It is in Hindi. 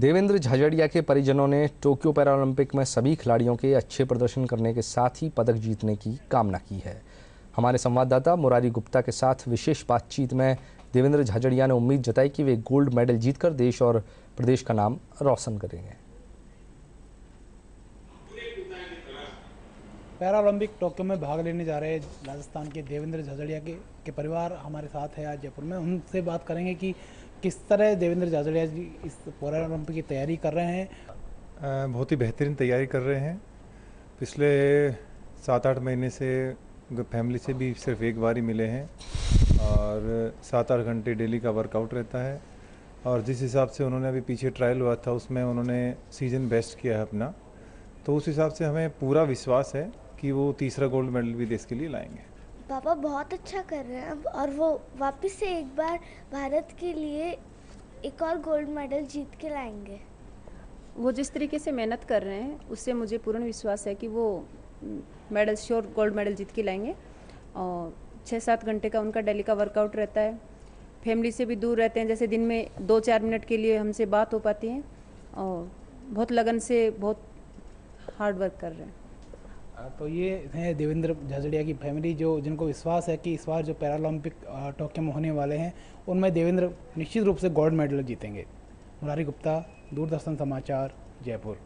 देवेंद्र झाझड़िया के परिजनों ने टोक्यो पैरालंपिक में सभी खिलाड़ियों के अच्छे प्रदर्शन करने के साथ ही पदक जीतने की कामना की है। हमारे संवाददाता मुरारी गुप्ता के साथ विशेष बातचीत में देवेंद्र झाझड़िया ने उम्मीद जताई कि वे गोल्ड मेडल जीतकर देश और प्रदेश का नाम रोशन करेंगे। पैरालंपिक टोक्यो में भाग लेने जा रहे राजस्थान के देवेंद्र झाझड़िया के, के परिवार हमारे साथ है आज जयपुर में। उनसे बात करेंगे कि किस तरह देवेंद्र झाझड़िया जी इस पैरालंपिक की तैयारी कर रहे हैं। बहुत ही बेहतरीन तैयारी कर रहे हैं। पिछले सात आठ महीने से फैमिली से भी सिर्फ़ एक बार ही मिले हैं और सात आठ घंटे डेली का वर्कआउट रहता है और जिस हिसाब से उन्होंने अभी पीछे ट्रायल हुआ था उसमें उन्होंने सीज़न बेस्ट किया है अपना। तो उस हिसाब से हमें पूरा विश्वास है कि वो तीसरा गोल्ड मेडल भी देश के लिए लाएँगे। पापा बहुत अच्छा कर रहे हैं अब और वो वापस से एक बार भारत के लिए एक और गोल्ड मेडल जीत के लाएँगे। वो जिस तरीके से मेहनत कर रहे हैं उससे मुझे पूर्ण विश्वास है कि वो मेडल श्योर गोल्ड मेडल जीत के लाएँगे। और छः सात घंटे का उनका डेली का वर्कआउट रहता है। फैमिली से भी दूर रहते हैं जैसे दिन में दो चार मिनट के लिए हमसे बात हो पाती है। और बहुत लगन से बहुत हार्ड वर्क कर रहे हैं। तो ये हैं देवेंद्र झाझड़िया की फैमिली जो, जिनको विश्वास है कि इस बार जो पैरालंपिक टोक्यो में होने वाले हैं, उनमें देवेंद्र निश्चित रूप से गोल्ड मेडल जीतेंगे। मुरारी गुप्ता, दूरदर्शन समाचार, जयपुर।